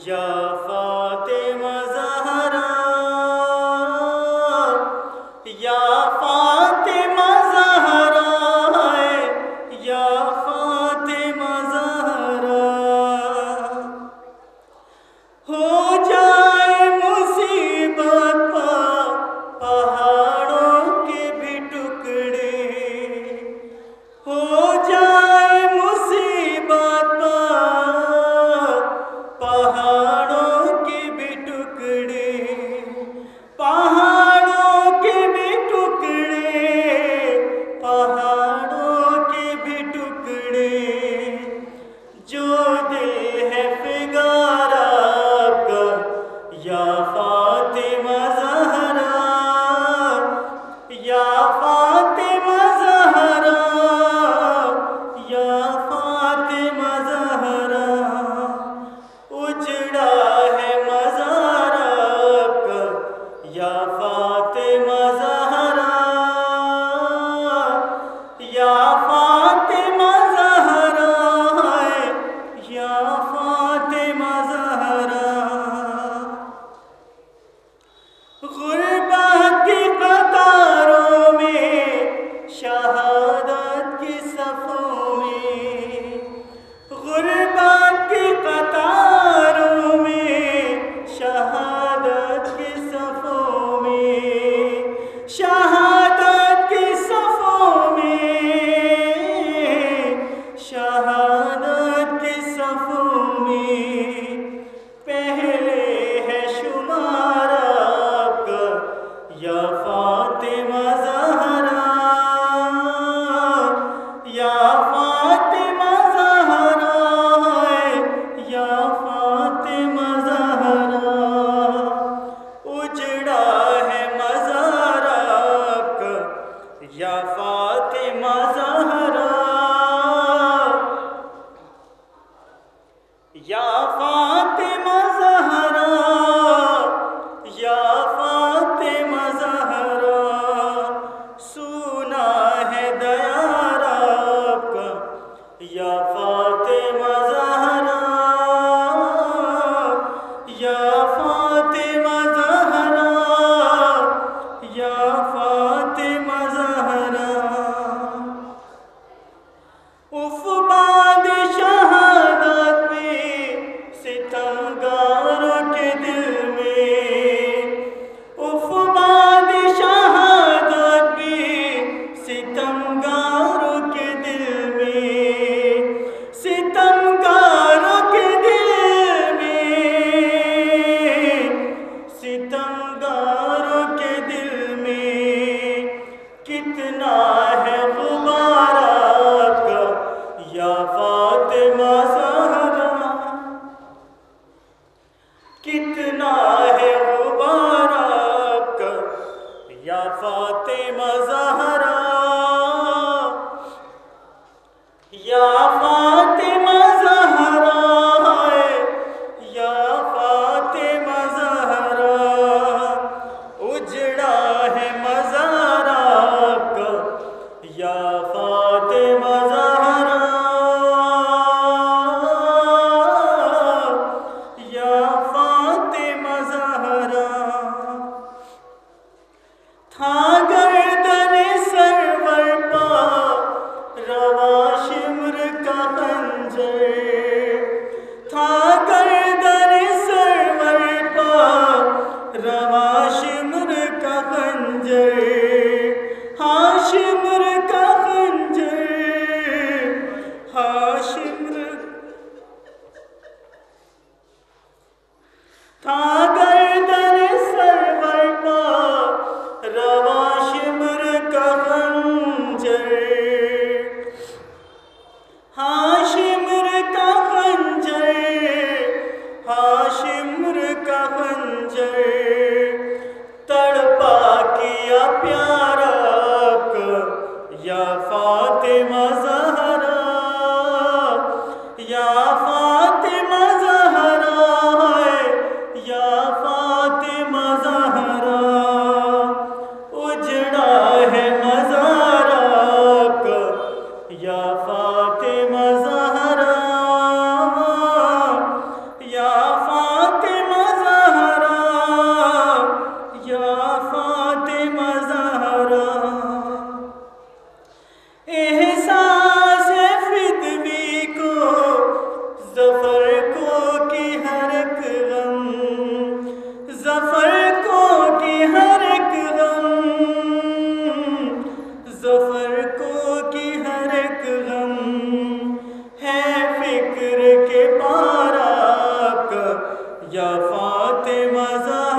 진짜 chữ know. کتنا ہے غبار آپ کا؟ یا فاطمہ زہرا۔ یا فاطمہ زہرا یا فاطمہ زہرا۔ اجڑا ہے مزار آپ کا۔ یا فاطمہ زہرا۔ یا فاطمہ 大。فاطمہ زہرہ